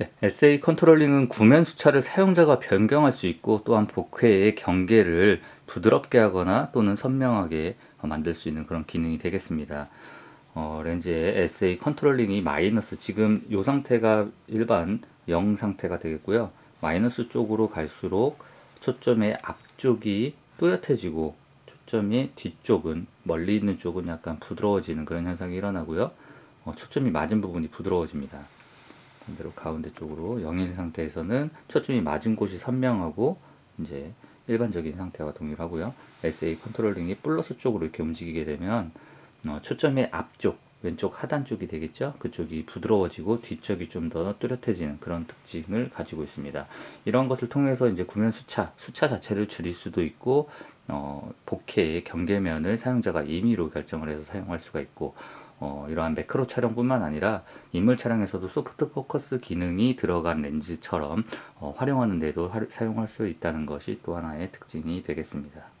네, SA 컨트롤링은 구면 수차를 사용자가 변경할 수 있고 또한 보케의 경계를 부드럽게 하거나 또는 선명하게 만들 수 있는 그런 기능이 되겠습니다. 어, 렌즈의 SA 컨트롤링이 마이너스 지금 이 상태가 일반 0 상태가 되겠고요. 마이너스 쪽으로 갈수록 초점의 앞쪽이 뚜렷해지고 초점이 뒤쪽은 멀리 있는 쪽은 약간 부드러워지는 그런 현상이 일어나고요. 어, 초점이 맞은 부분이 부드러워집니다. 반대로 가운데 쪽으로 0인 상태에서는 초점이 맞은 곳이 선명하고 이제 일반적인 상태와 동일하고요. SA 컨트롤링이 플러스 쪽으로 이렇게 움직이게 되면 어, 초점의 앞쪽 왼쪽 하단 쪽이 되겠죠. 그쪽이 부드러워지고 뒤쪽이 좀 더 뚜렷해지는 그런 특징을 가지고 있습니다. 이런 것을 통해서 이제 구면 수차, 수차 자체를 줄일 수도 있고 어, 보케의 경계면을 사용자가 임의로 결정을 해서 사용할 수가 있고 어, 이러한 매크로 촬영뿐만 아니라 인물 촬영에서도 소프트 포커스 기능이 들어간 렌즈처럼 어, 활용하는 데도 사용할 수 있다는 것이 또 하나의 특징이 되겠습니다.